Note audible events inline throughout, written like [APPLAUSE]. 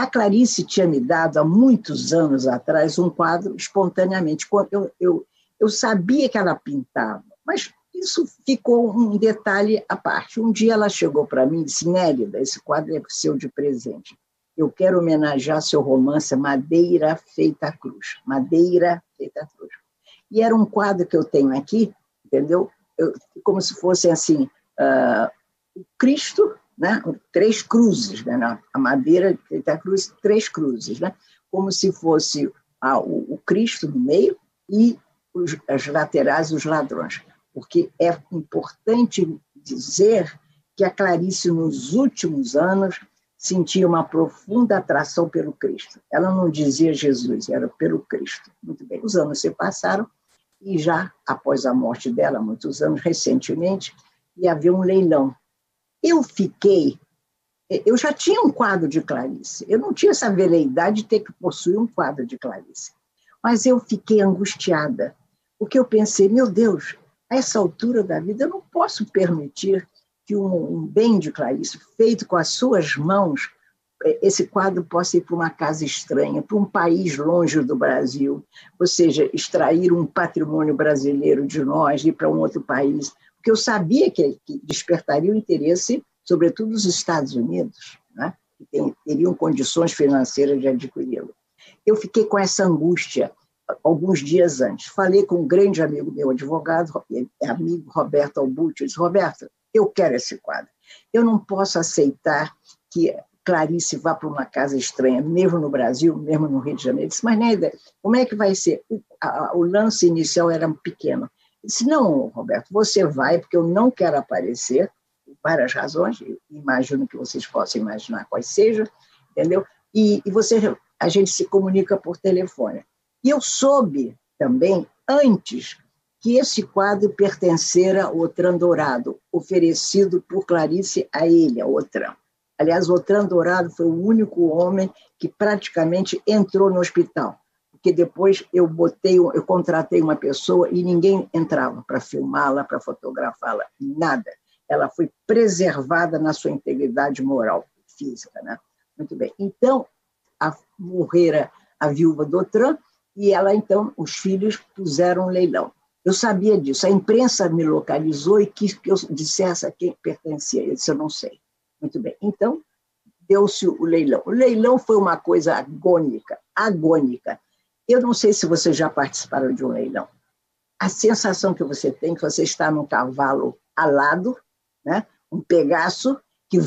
A Clarice tinha me dado, há muitos anos atrás, um quadro espontaneamente. Eu, eu, eu sabia que ela pintava, mas isso ficou um detalhe à parte. Um dia ela chegou para mim e disse: Nélida, esse quadro é seu de presente. Eu quero homenagear seu romance Madeira Feita Cruz. Madeira Feita Cruz. E era um quadro que eu tenho aqui, entendeu? Eu, como se fosse assim: uh, o Cristo, né? três cruzes, né? a madeira feita cruz, três cruzes, né? como se fosse o, o Cristo no meio e os, as laterais, os ladrões porque é importante dizer que a Clarice, nos últimos anos, sentia uma profunda atração pelo Cristo. Ela não dizia Jesus, era pelo Cristo. Muito bem, os anos se passaram e já após a morte dela, muitos anos recentemente, ia haver um leilão. Eu fiquei, eu já tinha um quadro de Clarice, eu não tinha essa veleidade de ter que possuir um quadro de Clarice, mas eu fiquei angustiada, porque eu pensei, meu Deus, a essa altura da vida, eu não posso permitir que um, um bem de Clarice, feito com as suas mãos, eh, esse quadro possa ir para uma casa estranha, para um país longe do Brasil, ou seja, extrair um patrimônio brasileiro de nós, ir para um outro país, porque eu sabia que, que despertaria o interesse, sobretudo dos Estados Unidos, né? que tem, teriam condições financeiras de adquiri-lo. Eu fiquei com essa angústia alguns dias antes. Falei com um grande amigo meu, advogado, amigo Roberto Albucci, disse, Roberto, eu quero esse quadro. Eu não posso aceitar que Clarice vá para uma casa estranha, mesmo no Brasil, mesmo no Rio de Janeiro. Eu disse, mas Neida, como é que vai ser? O, a, o lance inicial era pequeno. Disse, não, Roberto, você vai, porque eu não quero aparecer, por várias razões, imagino que vocês possam imaginar quais sejam, entendeu? E, e você, a gente se comunica por telefone. E eu soube também, antes, que esse quadro pertencera ao Otran Dourado, oferecido por Clarice a ele, a Otran. Aliás, o Otran Dourado foi o único homem que praticamente entrou no hospital, porque depois eu botei, eu contratei uma pessoa e ninguém entrava para filmá-la, para fotografá-la, nada. Ela foi preservada na sua integridade moral, física, né? Muito bem. Então, a, morrera a viúva do Otran, e ela então, os filhos puseram um leilão. Eu sabia disso, a imprensa me localizou e quis que eu dissesse a quem pertencia. Eu disse, eu não sei. Muito bem. Então, deu-se o leilão. O leilão foi uma coisa agônica, agônica. Eu não sei se vocês já participaram de um leilão. A sensação que você tem que você está num cavalo alado, né? um pegaço que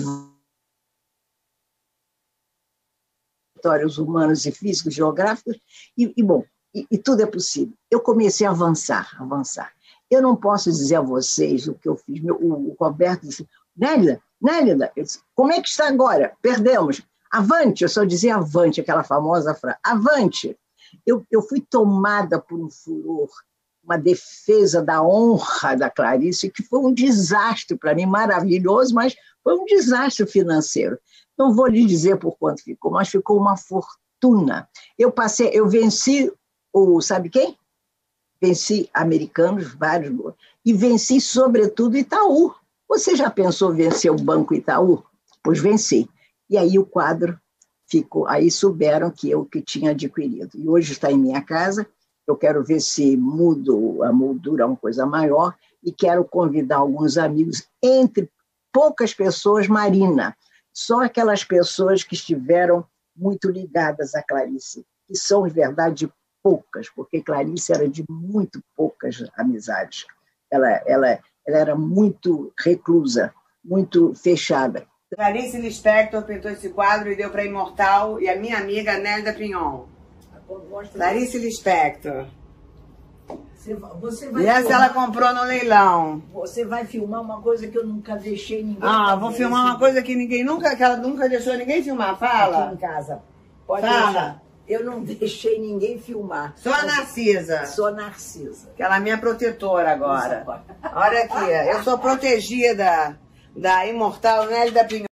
territórios humanos e físicos, geográficos, e, e bom, e, e, tudo é possível. Eu comecei a avançar, avançar. Eu não posso dizer a vocês o que eu fiz. Meu, o, o Roberto disse, Nélida, Nélida, disse, como é que está agora? Perdemos. Avante, eu só dizia avante, aquela famosa frase, avante. Eu, eu fui tomada por um furor, uma defesa da honra da Clarice, que foi um desastre para mim, maravilhoso, mas foi um desastre financeiro. Não vou lhe dizer por quanto ficou, mas ficou uma fortuna. Eu passei, eu venci o, sabe quem? Venci americanos, vários, e venci, sobretudo, Itaú. Você já pensou vencer o Banco Itaú? Pois venci. E aí o quadro aí souberam que eu que tinha adquirido. E hoje está em minha casa, eu quero ver se mudo a moldura a uma coisa maior e quero convidar alguns amigos, entre poucas pessoas, Marina, só aquelas pessoas que estiveram muito ligadas a Clarice, que são, de verdade, poucas, porque Clarice era de muito poucas amizades. Ela, ela, ela era muito reclusa, muito fechada. Clarice Lispector pintou esse quadro e deu para Imortal e a minha amiga Nélida Pinhon. Clarice Lispector. Você, você vai e essa filmar, ela comprou no leilão. Você vai filmar uma coisa que eu nunca deixei ninguém. Ah, vou filmar uma coisa que ninguém nunca, que ela nunca deixou ninguém filmar. Fala. Aqui em casa. Pode Fala. deixar. Eu não [LAUGHS] deixei ninguém filmar. Só a Narcisa. Sou Narcisa. Que ela é minha protetora agora. Olha aqui, eu sou protegida da imortal Nélida Pinhon.